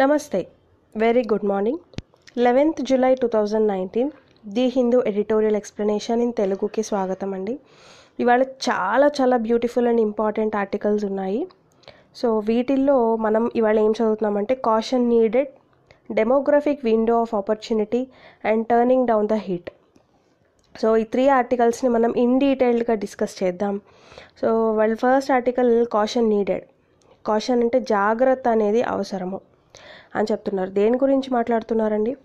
నమస్తే. Very good morning eleventh July two thousand nineteen the Hindu editorial explanation in తెలుగుకి స్వాగతం అండి. ఇవాళ చాలా చాలా బ్యూటిఫుల్ అండ్ ఇంపార్టెంట్ ఆర్టికల్స్ ఉన్నాయి. సో వీటిల్లో మనం ఇవాళ ఏం చదువుతున్నామంటే caution needed demographic window of opportunity and turning down the heat so ఈ త్రీ ఆర్టికల్స్ని మనం ఇన్ డీటెయిల్డ్గా డిస్కస్ చేద్దాం. సో వాళ్ళ first article caution needed caution అంటే జాగ్రత్త అనేది అవసరము. అని చెప్తున్నారు. దేని గురించి మాట్లాడుతున్నారండి?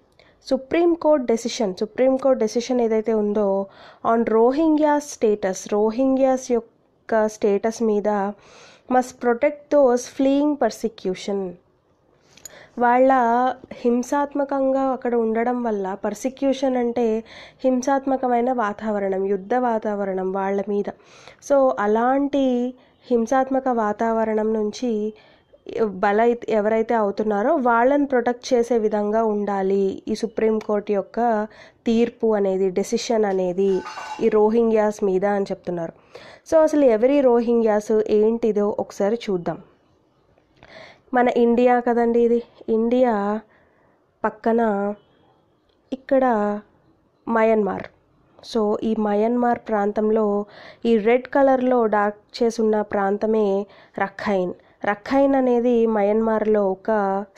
Supreme court decision supreme court decision ఏదైతే ఉందో ఆన్ రోహింగ్యాస్ స్టేటస్ రోహింగ్యాస్ యొక్క స్టేటస్ మీద must protect those fleeing persecution వాళ్ళ హింసాత్మకంగా అక్కడ ఉండడం వల్ల పర్సిక్యూషన్ అంటే హింసాత్మకమైన వాతావరణం యుద్ధ వాతావరణం వాళ్ళ మీద. సో అలాంటి హింసాత్మక వాతావరణం నుంచి బల ఎవరైతే అవుతున్నారో వాళ్ళని ప్రొటెక్ట్ చేసే విధంగా ఉండాలి. ఈ సుప్రీంకోర్టు యొక్క తీర్పు అనేది డెసిషన్ అనేది ఈ రోహింగ్యాస్ మీద అని చెప్తున్నారు. సో అసలు ఎవరి రోహింగ్యాస్ ఏంటిదో ఒకసారి చూద్దాం. మన ఇండియా కదండి ఇది. ఇండియా పక్కన ఇక్కడ మయన్మార్. సో ఈ మయన్మార్ ప్రాంతంలో ఈ రెడ్ కలర్లో డార్క్ చేసున్న ప్రాంతమే రఖైన్ రఖైన్ అనేది మయన్మార్లో ఒక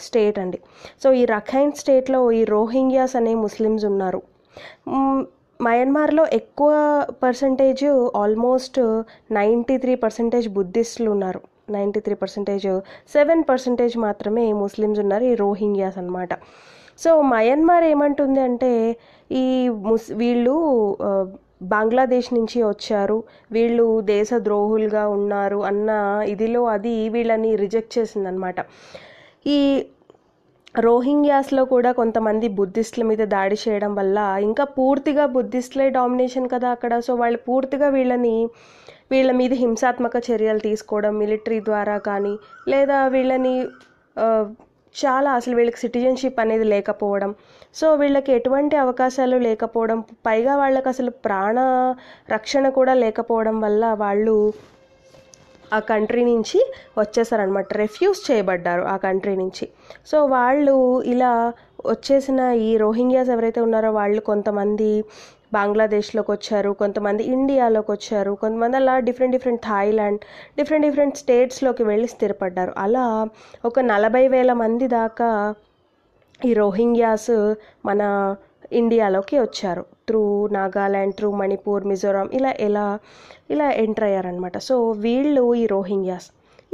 స్టేట్ అండి. సో ఈ రఖైన్ స్టేట్లో ఈ రోహింగ్యాస్ అనే ముస్లిమ్స్ ఉన్నారు. మయన్మార్లో ఎక్కువ percentage almost ninety three percentage బుద్ధిస్టులు ఉన్నారు. Ninety three percentage seven percentage మాత్రమే ముస్లిమ్స్ ఉన్నారు ఈ రోహింగ్యాస్ అనమాట సో మయన్మార్ ఏమంటుంది అంటే ఈ ముస్ వీళ్ళు బంగ్లాదేశ్ నుంచి వచ్చారు. వీళ్ళు దేశ ద్రోహులుగా ఉన్నారు అన్న ఇదిలో అది వీళ్ళని రిజెక్ట్ చేసిందనమాట ఈ రోహింగ్యాస్లో కూడా కొంతమంది బుద్ధిస్టుల మీద దాడి చేయడం వల్ల ఇంకా పూర్తిగా బుద్ధిస్టులే డామినేషన్ కదా అక్కడ. సో వాళ్ళు పూర్తిగా వీళ్ళని వీళ్ళ మీద హింసాత్మక చర్యలు తీసుకోవడం మిలిటరీ ద్వారా కానీ లేదా వీళ్ళని చాలా అసలు వీళ్ళకి సిటిజన్షిప్ అనేది లేకపోవడం సో వీళ్ళకి ఎటువంటి అవకాశాలు లేకపోవడం పైగా వాళ్ళకి అసలు ప్రాణ రక్షణ కూడా లేకపోవడం వల్ల వాళ్ళు ఆ కంట్రీ నుంచి వచ్చేసారనమాట రెఫ్యూజ్ చేయబడ్డారు ఆ కంట్రీ నుంచి. సో వాళ్ళు ఇలా వచ్చేసిన ఈ రోహింగ్యాస్ ఎవరైతే ఉన్నారో వాళ్ళు కొంతమంది బంగ్లాదేశ్లోకి వచ్చారు కొంతమంది ఇండియాలోకి వచ్చారు కొంతమంది అలా different different Thailand different different స్టేట్స్లోకి వెళ్ళి స్థిరపడ్డారు. అలా ఒక నలభై వేల మంది దాకా ఈ రోహింగ్యాస్ మన ఇండియాలోకి వచ్చారు. త్రూ నాగాల్యాండ్ త్రూ మణిపూర్ మిజోరాం ఇలా ఎలా ఇలా ఎంటర్ అయ్యారనమాట సో వీళ్ళు ఈ రోహింగ్యాస్.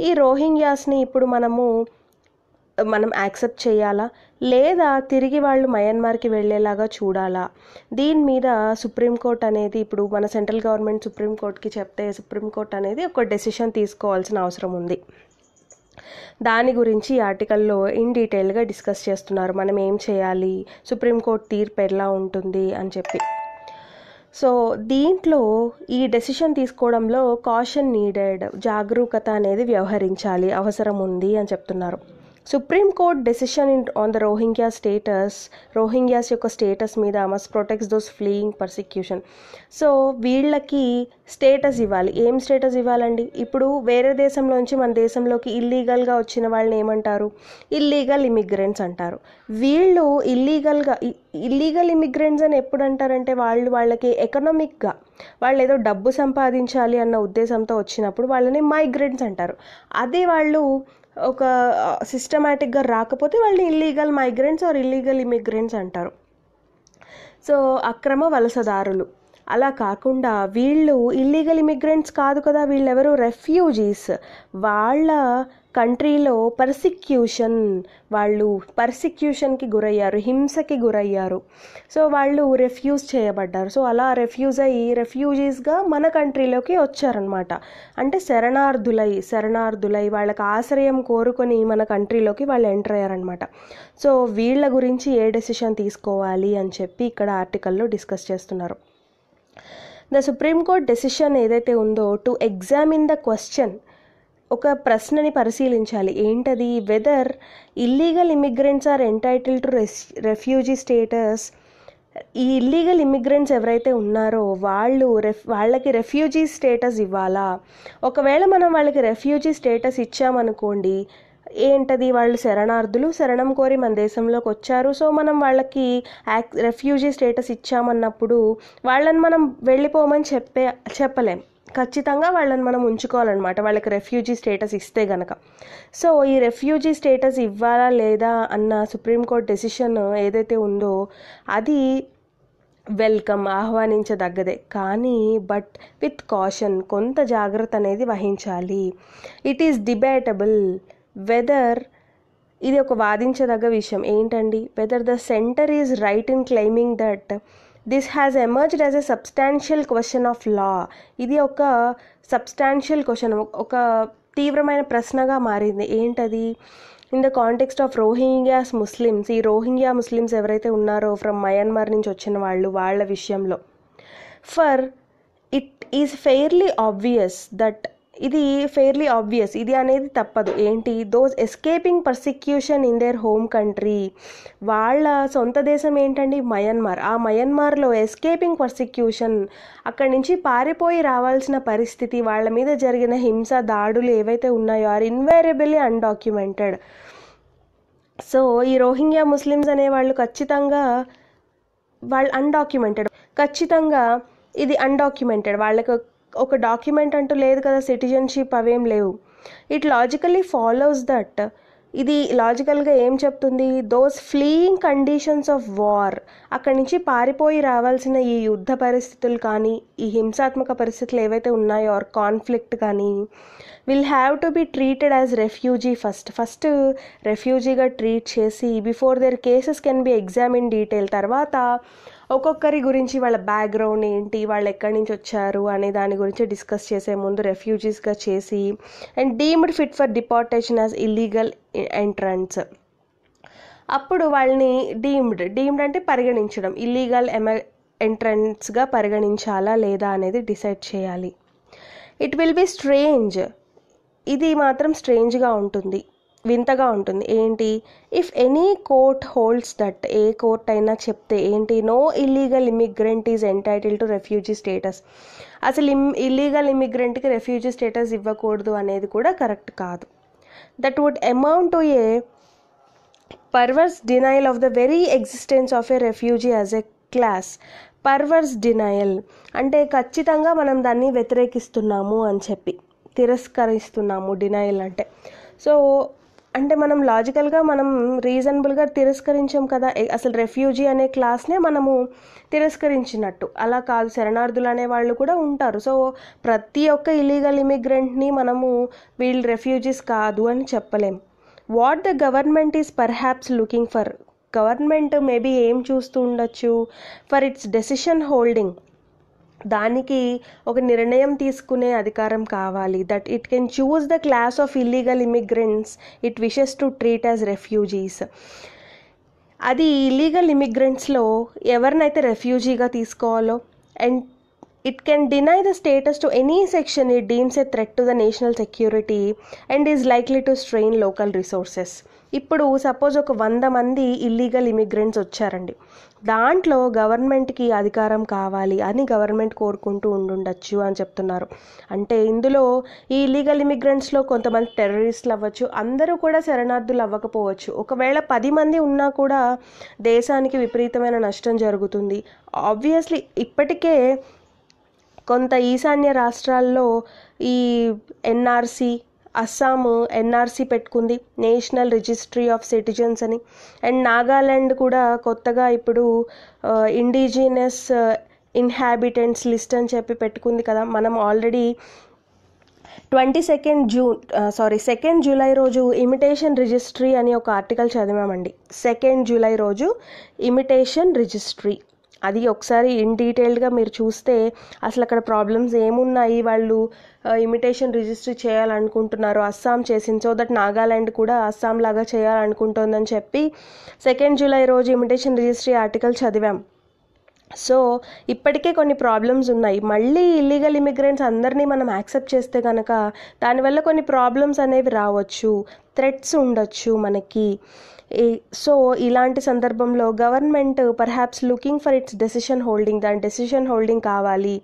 ఈ రోహింగ్యాస్ని ఇప్పుడు మనము మనం యాక్సెప్ట్ చేయాలా? లేదా తిరిగి వాళ్ళు మయన్మార్కి వెళ్ళేలాగా చూడాలా? దీని మీద సుప్రీంకోర్టు అనేది ఇప్పుడు మన సెంట్రల్ గవర్నమెంట్ సుప్రీంకోర్టుకి చెప్తే సుప్రీంకోర్టు అనేది ఒక డెసిషన్ తీసుకోవాల్సిన అవసరం ఉంది. దాని గురించి ఈ ఆర్టికల్లో ఇన్ డీటెయిల్గా డిస్కస్ చేస్తున్నారు. మనం ఏం చేయాలి? సుప్రీంకోర్టు తీర్పు ఎలా ఉంటుంది? అని చెప్పి. సో దీంట్లో ఈ డెసిషన్ తీసుకోవడంలో కాషన్ నీడెడ్ జాగరూకత అనేది వ్యవహరించాలి. అవసరం ఉంది అని చెప్తున్నారు. Supreme court decision in on the Rohingya status Rohingyas యొక్క స్టేటస్ మీద must protects those fleeing persecution so వీళ్ళకి స్టేటస్ ఇవ్వాలి. ఏం స్టేటస్ ఇవ్వాలండి? ఇప్పుడు వేరే దేశంలోంచి మన దేశంలోకి ఇల్లీగల్గా వచ్చిన వాళ్ళని ఏమంటారు? ఇల్లీగల్ ఇమిగ్రెంట్స్ అంటారు. వీళ్ళు ఇల్లీగల్గా ఇల్లీగల్ ఇమిగ్రెంట్స్ అని ఎప్పుడు అంటారంటే వాళ్ళు వాళ్ళకి ఎకనామిక్గా వాళ్ళు ఏదో డబ్బు సంపాదించాలి అన్న ఉద్దేశంతో వచ్చినప్పుడు వాళ్ళని మైగ్రెంట్స్ అంటారు. అదే వాళ్ళు ఒక సిస్టమేటిక్గా రాకపోతే వాళ్ళని illegal migrants or illegal immigrants అంటారు. సో అక్రమ వలసదారులు. అలా కాకుండా వీళ్ళు ఇల్లీగల్ ఇమిగ్రెంట్స్ కాదు కదా వీళ్ళెవరు? రెఫ్యూజీస్ వాళ్ళ కంట్రీలో పర్సిక్యూషన్ వాళ్ళు పర్సిక్యూషన్కి గురయ్యారు హింసకి గురయ్యారు. సో వాళ్ళు రెఫ్యూజ్ చేయబడ్డారు. సో అలా రెఫ్యూజ్ అయ్యి రెఫ్యూజీస్గా మన కంట్రీలోకి వచ్చారనమాట అంటే శరణార్థులై శరణార్థులై వాళ్ళకి ఆశ్రయం కోరుకొని మన కంట్రీలోకి వాళ్ళు ఎంటర్ అయ్యారనమాట సో వీళ్ళ గురించి ఏ డెసిషన్ తీసుకోవాలి అని చెప్పి ఇక్కడ ఆర్టికల్లో డిస్కస్ చేస్తున్నారు. ద సుప్రీంకోర్ట్ డెసిషన్ ఏదైతే ఉందో టు ఎగ్జామిన్ ద క్వశ్చన్ ఒక ప్రశ్నని పరిశీలించాలి. ఏంటది? Whether illegal immigrants are entitle to res refugee status ఈ ఇల్లీగల్ ఇమిగ్రెంట్స్ ఎవరైతే ఉన్నారో వాళ్ళు రెఫ్ వాళ్ళకి రెఫ్యూజీ స్టేటస్ ఇవ్వాలా? ఒకవేళ మనం వాళ్ళకి రెఫ్యూజీ స్టేటస్ ఇచ్చామనుకోండి ఏంటది? వాళ్ళు శరణార్థులు శరణం కోరి మన దేశంలోకి వచ్చారు. సో మనం వాళ్ళకి యాక్ రెఫ్యూజీ స్టేటస్ ఇచ్చామన్నప్పుడు వాళ్ళని మనం వెళ్ళిపోమని చెప్పే చెప్పలేం. ఖచ్చితంగా వాళ్ళని మనం ఉంచుకోవాలన్నమాట. వాళ్ళకి రెఫ్యూజీ స్టేటస్ ఇస్తే గనక. సో ఈ రెఫ్యూజీ స్టేటస్ ఇవ్వాలా లేదా అన్న సుప్రీంకోర్టు డెసిషన్ ఏదైతే ఉందో అది వెల్కమ్ ఆహ్వానించదగ్గదే. కానీ బట్ విత్ కాషన్ కొంత జాగ్రత్త అనేది వహించాలి. ఇట్ ఈస్ డిబేటబుల్ వెదర్ ఇది ఒక వాదించదగ్గ విషయం. ఏంటండి? Whether the centre is right in claiming that this has emerged as a substantial question of law ఇది ఒక సబ్స్టాన్షియల్ క్వశ్చన్ ఒక తీవ్రమైన ప్రశ్నగా మారింది. ఏంటది? In the context of Rohingyas Muslims ఈ రోహింగ్యా ముస్లిమ్స్ ఎవరైతే ఉన్నారో ఫ్రమ్ మయన్మార్ నుంచి వచ్చిన వాళ్ళు వాళ్ళ విషయంలో. For it is fairly obvious that ఇది ఫెయిర్లీ ఆబ్వియస్ ఇది అనేది తప్పదు. ఏంటి? Those escaping persecution in their home country వాళ్ళ సొంత దేశం ఏంటండి? మయన్మార్ ఆ మయన్మార్లో ఎస్కేపింగ్ పర్సిక్యూషన్ అక్కడి నుంచి పారిపోయి రావాల్సిన పరిస్థితి వాళ్ళ మీద జరిగిన హింస దాడులు ఏవైతే ఉన్నాయో ఆర్ ఇన్వేరియబుల్లీ అన్డాక్యుమెంటెడ్ సో ఈ రోహింగ్యా ముస్లిమ్స్ అనే వాళ్ళు ఖచ్చితంగా వాళ్ళు అన్డాక్యుమెంటెడ్ ఖచ్చితంగా ఇది అన్డాక్యుమెంటెడ్ వాళ్ళకు ఒక డాక్యుమెంట్ అంటూ లేదు కదా సిటిజన్షిప్ అవేం లేవు. It logically follows that. ఇది లాజికల్గా ఏం చెప్తుంది? Those fleeing conditions of war. అక్కడి నుంచి పారిపోయి రావాల్సిన ఈ యుద్ధ పరిస్థితులు కానీ ఈ హింసాత్మక పరిస్థితులు ఏవైతే ఉన్నాయో ఆర్ కాన్ఫ్లిక్ట్ కానీ will have to be treated as refugee first. First రెఫ్యూజీగా treat చేసి before their cases can be examine detail తర్వాత ఒక్కొక్కరి గురించి వాళ్ళ బ్యాక్గ్రౌండ్ ఏంటి వాళ్ళు ఎక్కడి నుంచి వచ్చారు అనే దాని గురించి డిస్కస్ చేసే ముందు రెఫ్యూజీస్గా చేసి and deemed fit for deportation as illegal entrants అప్పుడు వాళ్ళని డీమ్డ్ డీమ్డ్ అంటే పరిగణించడం ఇల్లీగల్ ఎమ ఎంట్రన్స్గా పరిగణించాలా లేదా అనేది డిసైడ్ చేయాలి. ఇట్ విల్ బి స్ట్రేంజ్ ఇది మాత్రం స్ట్రేంజ్గా ఉంటుంది. వింతగా ఉంటుంది. ఏంటి? If any court holds that a court అయినా చెప్తే ఏంటి? No illegal immigrant is entitle to refugee status అసలు ఇమ్ ఇల్లీగల్ ఇమిగ్రెంట్కి రెఫ్యూజీ స్టేటస్ ఇవ్వకూడదు అనేది కూడా కరెక్ట్ కాదు. That would amount to a perverse denial of the very existence of a refugee as a class perverse denial అంటే ఖచ్చితంగా మనం దాన్ని వ్యతిరేకిస్తున్నాము అని చెప్పి తిరస్కరిస్తున్నాము డినయల్ అంటే. సో అంటే మనం లాజికల్గా మనం రీజనబుల్గా తిరస్కరించాం కదా. అసలు రెఫ్యూజీ అనే క్లాస్నే మనము తిరస్కరించినట్టు. అలా కాదు శరణార్థులు అనే వాళ్ళు కూడా ఉంటారు. సో ప్రతి ఒక్క ఇలీగల్ ఇమిగ్రెంట్ని మనము వీళ్ళు రెఫ్యూజీస్ కాదు అని చెప్పలేం. What the government is perhaps looking for government maybe ఏం చూస్తూ ఉండొచ్చు? ఫర్ ఇట్స్ డెసిషన్ హోల్డింగ్ దానికి ఒక నిర్ణయం తీసుకునే అధికారం కావాలి. That it can choose the class of illegal immigrants it wishes to treat as refugees అది ఇల్లీగల్ ఇమిగ్రెంట్స్లో ఎవరినైతే రెఫ్యూజీగా తీసుకోవాలో and it can deny the status to any section it deems a threat to the national security and is likely to strain local resources ఇప్పుడు suppose ఒక వంద మంది illegal immigrants వచ్చారండి. దాంట్లో గవర్నమెంట్కి అధికారం కావాలి అని గవర్నమెంట్ కోరుకుంటూ ఉండుండొచ్చు అని చెప్తున్నారు. అంటే ఇందులో ఈ ఇల్లీగల్ ఇమిగ్రెంట్స్లో కొంతమంది టెర్రరిస్టులు అవ్వచ్చు అందరూ కూడా శరణార్థులు అవ్వకపోవచ్చు. ఒకవేళ పది మంది ఉన్నా కూడా దేశానికి విపరీతమైన నష్టం జరుగుతుంది. ఆబ్వియస్లీ ఇప్పటికే కొంత ఈశాన్య రాష్ట్రాల్లో ఈ ఎన్ఆర్సీ అస్సాము ఎన్ఆర్సీ పెట్టుకుంది. నేషనల్ రిజిస్ట్రీ ఆఫ్ సిటిజన్స్ అని. అండ్ నాగాల్యాండ్ కూడా కొత్తగా ఇప్పుడు ఇండిజినస్ ఇన్హాబిటెంట్స్ లిస్ట్ అని చెప్పి పెట్టుకుంది కదా. మనం already twenty second June sorry second July రోజు ఇమిటేషన్ రిజిస్ట్రీ అని ఒక ఆర్టికల్ చదివామండి. సెకండ్ జూలై రోజు ఇమిటేషన్ రిజిస్ట్రీ అది ఒకసారి ఇన్ డీటెయిల్డ్గా మీరు చూస్తే అసలు అక్కడ ప్రాబ్లమ్స్ ఏమున్నాయి? వాళ్ళు ఇమిటేషన్ రిజిస్ట్రీ చేయాలనుకుంటున్నారు అస్సాం చేసింది. సో దట్ నాగాల్యాండ్ కూడా అస్సాం లాగా చేయాలనుకుంటుందని చెప్పి సెకండ్ జూలై రోజు ఇమిటేషన్ రిజిస్ట్రీ ఆర్టికల్ చదివాం. సో ఇప్పటికే కొన్ని ప్రాబ్లమ్స్ ఉన్నాయి. మళ్ళీ ఇల్లీగల్ ఇమిగ్రెంట్స్ అందరినీ మనం యాక్సెప్ట్ చేస్తే కనుక దానివల్ల కొన్ని ప్రాబ్లమ్స్ అనేవి రావచ్చు థ్రెట్స్ ఉండొచ్చు మనకి. సో ఇలాంటి సందర్భంలో government perhaps looking for its decision holding దాని డెసిషన్ హోల్డింగ్ కావాలి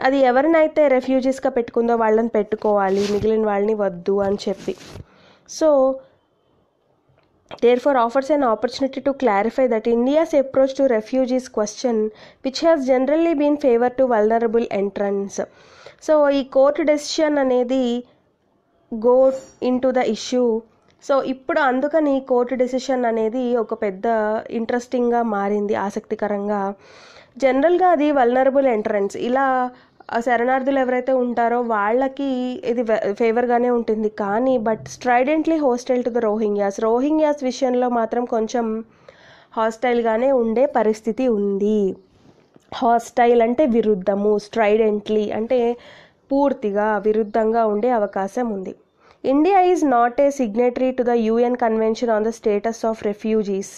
అది ఎవరినైతే రెఫ్యూజీస్గా పెట్టుకుందో వాళ్ళని పెట్టుకోవాలి మిగిలిన వాళ్ళని వద్దు అని చెప్పి so therefore offers an opportunity to clarify that India's approach to refugees question, which has generally been favor to vulnerable entrants. So ఈ కోర్టు డెసిషన్ అనేది go in to the issue so ఇప్పుడు అందుకని కోర్టు డెసిషన్ అనేది ఒక పెద్ద ఇంట్రెస్టింగ్గా మారింది ఆసక్తికరంగా. జనరల్గా అది వల్నరబుల్ ఎంట్రన్స్. ఇలా శరణార్థులు ఎవరైతే ఉంటారో వాళ్ళకి ఇది ఫేవర్గానే ఉంటుంది. కానీ but stridently hostile to the Rohingyas. Rohingyas విషయంలో మాత్రం కొంచెం హాస్టైల్గానే ఉండే పరిస్థితి ఉంది. హాస్టైల్ అంటే విరుద్ధము స్ట్రైడెంట్లీ అంటే పూర్తిగా విరుద్ధంగా ఉండే అవకాశం ఉంది. India is not a signatory to the UN convention on the status of refugees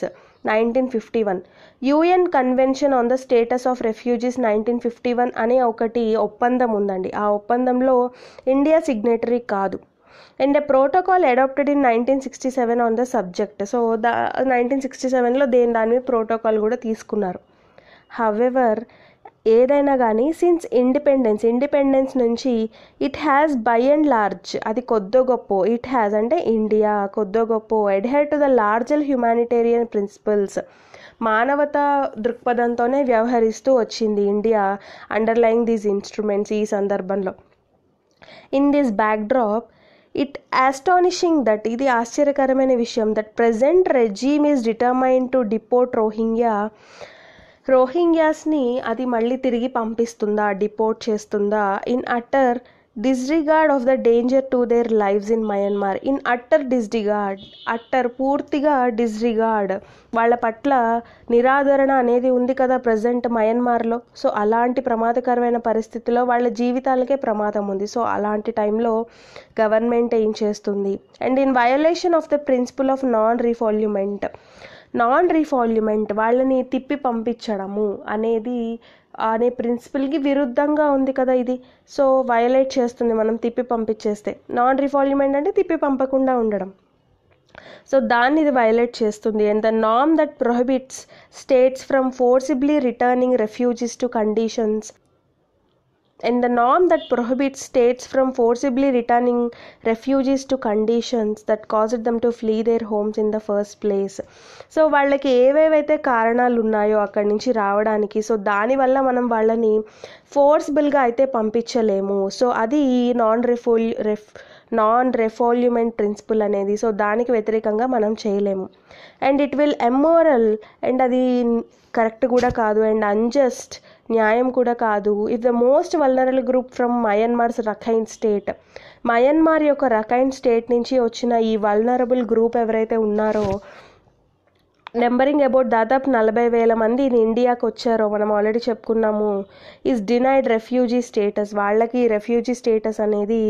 nineteen fifty one UN convention on the status of refugees nineteen fifty one అనే ఒకటి ఒప్పందం ఉందండి. ఆ ఒప్పందంలో ఇండియా సిగ్నేటరీ కాదు. And a protocol adopted in nineteen sixty seven on the subject so the nineteen sixty సెవెన్లో దేని దాని మీద ప్రోటోకాల్ కూడా తీసుకున్నారు. హవెవర్ ఏదైనా కానీ సిన్స్ ఇండిపెండెన్స్ ఇండిపెండెన్స్ నుంచి it has by and large అది కొద్దో గొప్ప ఇట్ హ్యాస్ అంటే ఇండియా కొద్దో గొప్ప adhere to the larger humanitarian principles మానవతా దృక్పథంతోనే వ్యవహరిస్తూ వచ్చింది ఇండియా అండర్లైన్ దీస్ ఇన్స్ట్రుమెంట్స్ ఈ సందర్భంలో. In this backdrop it astonishing that ఇది ఆశ్చర్యకరమైన విషయం that present regime is determine to deport Rohingya రోహింగ్యాస్ని అది మళ్ళీ తిరిగి పంపిస్తుందా డిపోర్ట్ చేస్తుందా? In utter disregard of the danger to their lives in Myanmar. In utter disregard utter పూర్తిగా డిస్రిగార్డ్. వాళ్ళ పట్ల నిరాదరణ అనేది ఉంది కదా ప్రజెంట్ మయన్మార్లో. సో అలాంటి ప్రమాదకరమైన పరిస్థితిలో వాళ్ళ జీవితాలకే ప్రమాదం ఉంది. సో అలాంటి టైంలో గవర్నమెంట్ ఏం చేస్తుంది? And in violation of the principle of non refoulement non refoulement వాళ్ళని తిప్పి పంపించడము అనేది అనే ప్రిన్సిపల్కి విరుద్ధంగా ఉంది కదా ఇది. సో వయలేట్ చేస్తుంది మనం తిప్పి పంపించేస్తే. నాన్ రిఫాల్యుమెంట్ అంటే తిప్పి పంపకుండా ఉండడం. సో దాన్ని ఇది వయలేట్ చేస్తుంది. And the NAM that prohibits states from forcibly returning refugees to conditions and the norm that prohibits states from forcibly returning refugees to conditions that caused them to flee their homes in the first place. So వాళ్ళకి ఏవేవైతే కారణాలు ఉన్నాయో అక్కడి నుంచి రావడానికి so దానివల్ల మనం వాళ్ళని ఫోర్స్బుల్గా అయితే పంపించలేము. సో అది నాన్ రెఫోల్ రెఫ్ నాన్ రెఫాల్యుమెంట్ ప్రిన్సిపల్ అనేది. సో దానికి వ్యతిరేకంగా మనం చేయలేము. And it will immoral and అది కరెక్ట్ కూడా కాదు. అండ్ అన్జస్ట్ న్యాయం కూడా కాదు. ఇది the most vulnerable group from Myanmar's Rakhine state Myanmar యొక్క రఖైన్ స్టేట్ నుంచి వచ్చిన ఈ వల్నరబుల్ గ్రూప్ ఎవరైతే ఉన్నారో నెంబరింగ్ అబౌట్ దాదాపు నలభై వేల మంది ఇండియాకి వచ్చారో మనం ఆల్రెడీ చెప్పుకున్నాము. ఈజ్ డినైడ్ రెఫ్యూజీ స్టేటస్ వాళ్ళకి రెఫ్యూజీ స్టేటస్ అనేది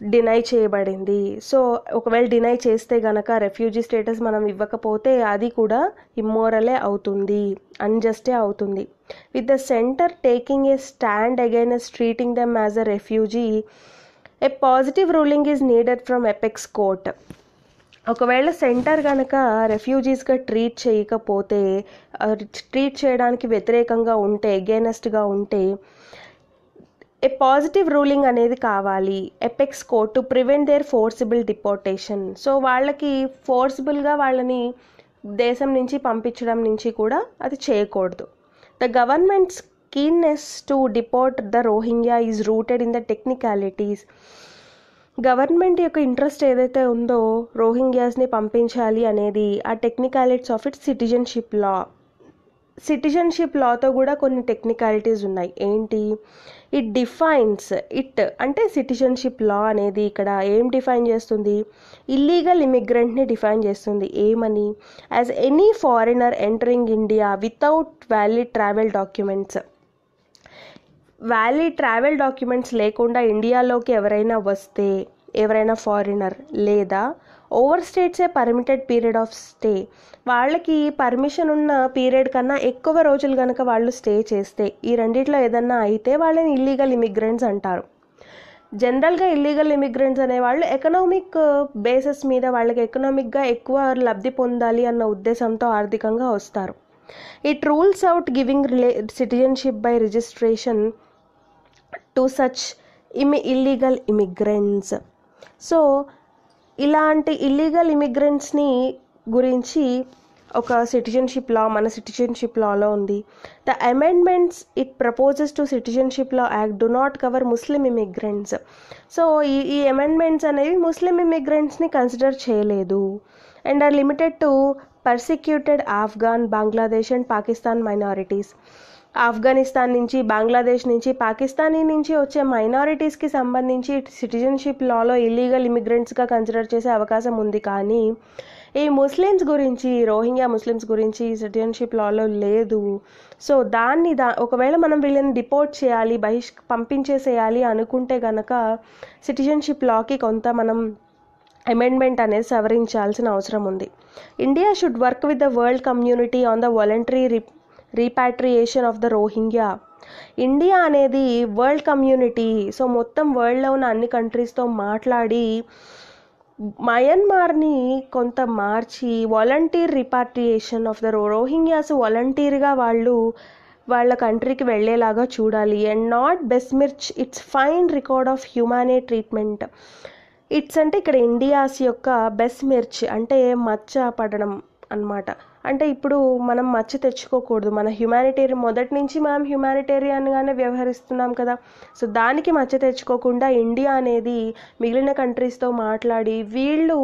డినై చేయబడింది. సో ఒకవేళ డినై చేస్తే గనక రెఫ్యూజీ స్టేటస్ మనం ఇవ్వకపోతే అది కూడా ఇమ్మోరలే అవుతుంది. అన్జస్టే అవుతుంది. With the centre taking a stand against treating them as a refugee a positive ruling is needed from apex court ఒకవేళ సెంటర్ కనుక రెఫ్యూజీస్గా ట్రీట్ చేయకపోతే ట్రీట్ చేయడానికి వ్యతిరేకంగా ఉంటే అగేనెస్ట్గా ఉంటే ఏ పాజిటివ్ రూలింగ్ అనేది కావాలి. Apex court to prevent their forcible deportation so వాళ్ళకి ఫోర్సిబుల్గా వాళ్ళని దేశం నుంచి పంపించడం నుంచి కూడా అది చేయకూడదు. The government's keenness to deport the Rohingya is rooted in the technicalities government యొక్క ఇంట్రెస్ట్ ఏదైతే ఉందో రోహింగ్యాస్ని పంపించాలి అనేది ఆ technicalities of it citizenship law citizenship లాతో కూడా కొన్ని టెక్నికాలిటీస్ ఉన్నాయి. ఏంటి? ఇట్ డిఫైన్స్ ఇట్ అంటే సిటిజన్షిప్ లా అనేది ఇక్కడ ఏం డిఫైన్ చేస్తుంది? ఇల్లీగల్ ఇమిగ్రెంట్ని డిఫైన్ చేస్తుంది. ఏమని? As any foreigner entering India without valid travel documents valid travel documents లేకుండా ఇండియాలోకి ఎవరైనా వస్తే ఎవరైనా ఫారినర్ లేదా over stays the permitted period of stay. వాళ్ళకి పర్మిషన్ ఉన్న పీరియడ్ కన్నా ఎక్కువ రోజులు కనుక వాళ్ళు స్టే చేస్తే ఈ రెండిట్లో ఏదన్నా అయితే వాళ్ళని ఇల్లీగల్ ఇమిగ్రెంట్స్ అంటారు. జనరల్గా ఇల్లీగల్ ఇమిగ్రెంట్స్ అనేవాళ్ళు ఎకనామిక్ బేసెస్ uh, మీద వాళ్ళకి ఎకనామిక్గా ఎక్కువ లబ్ధి పొందాలి అన్న ఉద్దేశంతో ఆర్థికంగా వస్తారు. It rules out giving relay citizenship by registration to such ఇమి illegal immigrants so ఇలాంటి ఇల్లీగల్ ఇమిగ్రెంట్స్ని గురించి ఒక సిటిజన్షిప్ లా మన సిటిజన్షిప్ లాలో ఉంది. The amendments it proposes to citizenship law act do not cover Muslim immigrants so ఈ ఈ amendments అనేవి ముస్లిం ఇమిగ్రెంట్స్ని కన్సిడర్ చేయలేదు. And are limited to persecuted Afghan Bangladesh and Pakistan minorities Afghanistan నుంచి బంగ్లాదేశ్ నుంచి పాకిస్తానీ నుంచి వచ్చే మైనారిటీస్కి సంబంధించి సిటిజన్షిప్ లాలో ఇల్లీగల్ ఇమిగ్రెంట్స్గా కన్సిడర్ చేసే అవకాశం ఉంది. కానీ ఈ ముస్లిమ్స్ గురించి రోహింగ్యా ముస్లిమ్స్ గురించి సిటిజన్షిప్ లాలో లేదు. సో దాన్ని దా ఒకవేళ మనం వీళ్ళని డిపోర్ట్ చేయాలి బహిష్ పంపించేసేయాలి అనుకుంటే గనక సిటిజన్షిప్ లాకి కొంత మనం అమెండ్మెంట్ అనేది సవరించాల్సిన అవసరం ఉంది. India should work with the world community on the voluntary re repatriation of the Rohingya India అనేది వరల్డ్ కమ్యూనిటీ సో మొత్తం వరల్డ్లో ఉన్న అన్ని కంట్రీస్తో మాట్లాడి మయన్మార్ని కొంత మార్చి volunteer repatriation of the Rohingyas వాలంటీర్గా వాళ్ళు వాళ్ళ కంట్రీకి వెళ్ళేలాగా చూడాలి. And not besmirch its fine record of humane treatment its అంటే ఇక్కడ ఇండియాస్ యొక్క బెస్మిర్చ్ అంటే మచ్చ పడడం అన్నమాట. అంటే ఇప్పుడు మనం మచ్చ తెచ్చుకోకూడదు. మన హ్యుమానిటేరియన్ మొదటి నుంచి మనం హ్యుమానిటేరియన్గానే వ్యవహరిస్తున్నాం కదా. సో దానికి మచ్చ తెచ్చుకోకుండా ఇండియా అనేది మిగిలిన కంట్రీస్తో మాట్లాడి వీళ్ళు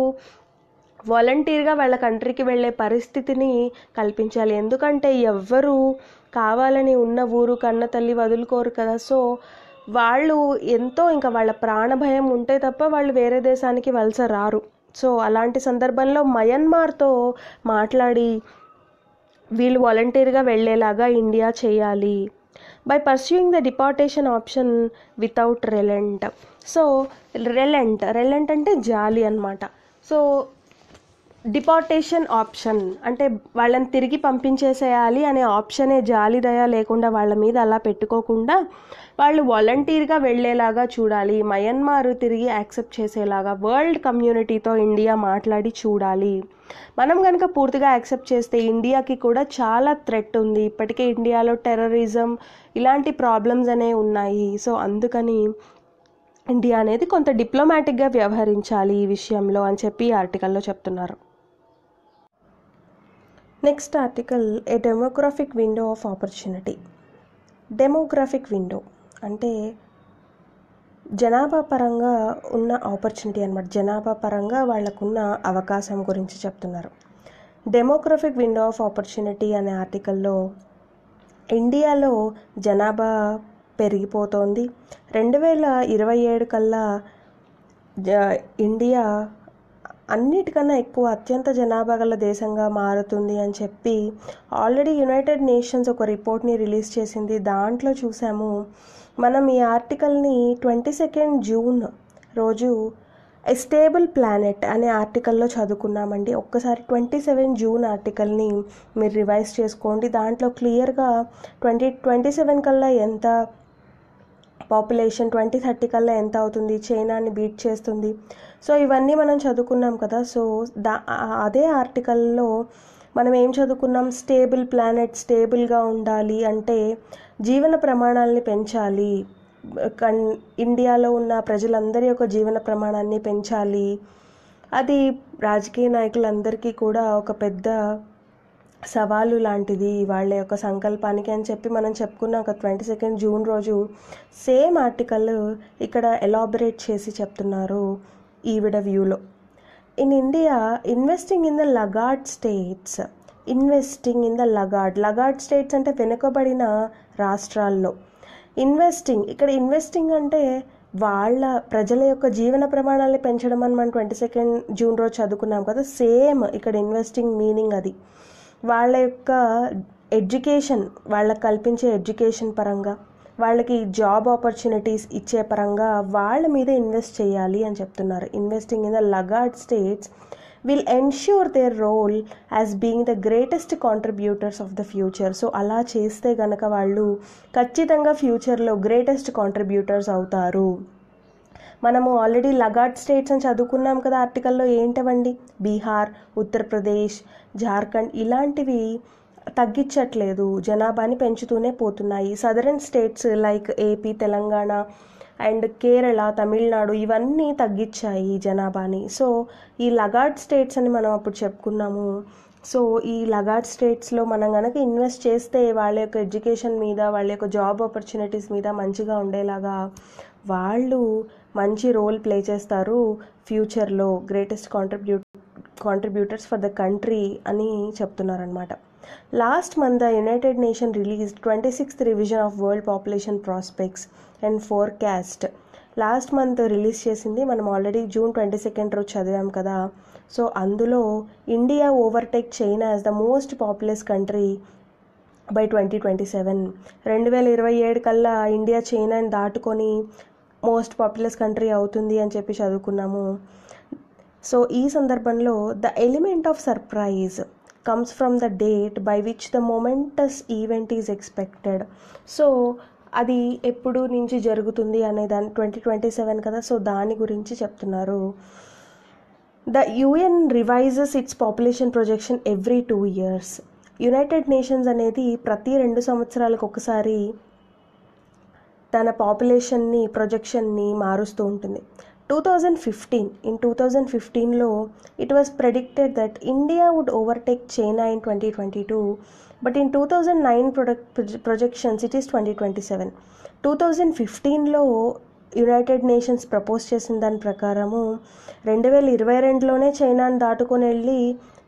వాలంటీర్గా వాళ్ళ కంట్రీకి వెళ్ళే పరిస్థితిని కల్పించాలి. ఎందుకంటే ఎవ్వరు కావాలని ఉన్న ఊరు కన్న తల్లి వదులుకోరు కదా. సో వాళ్ళు ఎంతో ఇంకా వాళ్ళ ప్రాణభయం ఉంటే తప్ప వాళ్ళు వేరే దేశానికి వలస రారు. సో అలాంటి సందర్భంలో మయన్మార్తో మాట్లాడి వీళ్ళు వాలంటీర్గా వెళ్ళేలాగా ఇండియా చేయాలి by pursuing the deportation option without relent so relent relent అంటే జాలి అనమాట సో డిపార్టేషన్ ఆప్షన్ అంటే వాళ్ళని తిరిగి పంపించేసేయాలి అనే ఆప్షనే జాలి దయ లేకుండా వాళ్ళ మీద అలా పెట్టుకోకుండా వాళ్ళు వాలంటీర్గా వెళ్ళేలాగా చూడాలి మయన్మార్ తిరిగి యాక్సెప్ట్ చేసేలాగా వరల్డ్ కమ్యూనిటీతో ఇండియా మాట్లాడి చూడాలి. మనం కనుక పూర్తిగా యాక్సెప్ట్ చేస్తే ఇండియాకి కూడా చాలా థ్రెట్ ఉంది. ఇప్పటికే ఇండియాలో టెర్రరిజం ఇలాంటి ప్రాబ్లమ్స్ అనేవి ఉన్నాయి. సో అందుకని ఇండియా అనేది కొంత డిప్లొమాటిక్గా వ్యవహరించాలి ఈ విషయంలో అని చెప్పి ఈ ఆర్టికల్లో చెప్తున్నారు. Next article a demographic window of opportunity demographic window అంటే జనాభా పరంగా ఉన్న ఆపర్చునిటీ అనమాట జనాభా పరంగా వాళ్ళకున్న అవకాశం గురించి చెప్తున్నారు. డెమోగ్రఫిక్ విండో ఆఫ్ ఆపర్చునిటీ అనే ఆర్టికల్లో ఇండియాలో జనాభా పెరిగిపోతోంది. రెండు వేల ఇరవై ఏడు కల్లా జ ఇండియా అన్నిటికన్నా ఎక్కువ అత్యంత జనాభా గల దేశంగా మారుతుంది అని చెప్పి ఆల్రెడీ యునైటెడ్ నేషన్స్ ఒక రిపోర్ట్ని రిలీజ్ చేసింది. దాంట్లో చూసాము మనం ఈ ఆర్టికల్ని ట్వంటీ సెకండ్ జూన్ రోజు ఎ స్టేబుల్ ప్లానెట్ అనే ఆర్టికల్లో చదువుకున్నామండి. ఒక్కసారి ట్వంటీ సెవెన్ జూన్ ఆర్టికల్ని మీరు రివైజ్ చేసుకోండి. దాంట్లో క్లియర్గా ట్వంటీ ట్వంటీ సెవెన్ కల్లా ఎంత పాపులేషన్ ట్వంటీ థర్టీ కల్లా ఎంత అవుతుంది చైనాని బీట్ చేస్తుంది సో ఇవన్నీ మనం చదువుకున్నాం కదా. సో దా అదే ఆర్టికల్లో మనం ఏం చదువుకున్నాం? స్టేబుల్ ప్లానెట్ స్టేబుల్గా ఉండాలి అంటే జీవన ప్రమాణాలని పెంచాలి. కన్ ఇండియాలో ఉన్న ప్రజలందరి యొక్క జీవన ప్రమాణాన్ని పెంచాలి. అది రాజకీయ నాయకులందరికీ కూడా ఒక పెద్ద సవాలు లాంటిది వాళ్ళ యొక్క సంకల్పానికి అని చెప్పి మనం చెప్పుకున్న ఒక ట్వంటీ సెకండ్ జూన్ రోజు సేమ్ ఆర్టికల్ ఇక్కడ ఎలాబరేట్ చేసి చెప్తున్నారు. ఈవిడ వ్యూలో. In India investing in the laggard states investing in the laggard laggard states అంటే వెనుకబడిన రాష్ట్రాల్లో. ఇన్వెస్టింగ్ ఇక్కడ ఇన్వెస్టింగ్ అంటే వాళ్ళ ప్రజల యొక్క జీవన ప్రమాణాలని పెంచడం అని మనం ట్వంటీ సెకండ్ జూన్ రోజు చదువుకున్నాం కదా సేమ్ ఇక్కడ ఇన్వెస్టింగ్ మీనింగ్ అది. వాళ్ళ యొక్క ఎడ్యుకేషన్ వాళ్ళకి కల్పించే ఎడ్యుకేషన్ పరంగా. వాళ్ళకి జాబ్ ఆపర్చునిటీస్ ఇచ్చే పరంగా వాళ్ళ మీద ఇన్వెస్ట్ చేయాలి అని చెప్తున్నారు. Investing in the laggard states will ensure their role as being the greatest contributors of the future so అలా చేస్తే గనక వాళ్ళు ఖచ్చితంగా ఫ్యూచర్లో గ్రేటెస్ట్ కాంట్రిబ్యూటర్స్ అవుతారు. మనము ఆల్రెడీ లగాడ్ స్టేట్స్ అని చదువుకున్నాం కదా ఆర్టికల్లో ఏంటవండి? బీహార్ ఉత్తరప్రదేశ్ జార్ఖండ్ ఇలాంటివి తగ్గించట్లేదు. జనాభాని పెంచుతూనే పోతున్నాయి. Southern states like AP Telangana and Kerala Tamil Nadu ఇవన్నీ తగ్గించాయి జనాభాని. సో ఈ లగాడ్ స్టేట్స్ అని మనం అప్పుడు చెప్పుకున్నాము. సో ఈ లగాడ్ స్టేట్స్లో మనం కనుక ఇన్వెస్ట్ చేస్తే వాళ్ళ యొక్క ఎడ్యుకేషన్ మీద వాళ్ళ యొక్క జాబ్ ఆపర్చునిటీస్ మీద మంచిగా ఉండేలాగా వాళ్ళు మంచి రోల్ ప్లే చేస్తారు ఫ్యూచర్లో greatest contribute contributors for the country అని చెప్తున్నారనమాట last month the United Nation release twenty sixth revision of world population prospects and forecast last month release చేసింది మనం ఆల్రెడీ జూన్ ట్వంటీ సెకండ్ రోజు చదివాం కదా. సో అందులో India overtake China as the most populous country by twenty twenty seven రెండు వేల ఇరవై ఏడు కల్లా ఇండియా చైనాని దాటుకొని మోస్ట్ పాపులస్ కంట్రీ అవుతుంది అని చెప్పి చదువుకున్నాము. సో ఈ సందర్భంలో the element of surprise comes from the date by which the momentous event is expected so అది ఎప్పుడు నుంచి జరుగుతుంది అనే దాని ట్వంటీ ట్వంటీ సెవెన్ కదా సో దాని గురించి చెప్తున్నారు. The UN revises its population projection every two years United Nations అనేది ప్రతి రెండు సంవత్సరాలకు ఒకసారి తన పాపులేషన్ని ప్రొజెక్షన్ని మారుస్తూ ఉంటుంది. Two thousand fifteen in two thousand ఫిఫ్టీన్లో it was predicted that India would overtake China in twenty twenty two but in two thousand nine product projections it is twenty twenty seven two thousand ఫిఫ్టీన్లో United Nations propose చేసిన దాని ప్రకారము రెండు వేల ఇరవై రెండులోనే చైనాను దాటుకొని వెళ్ళి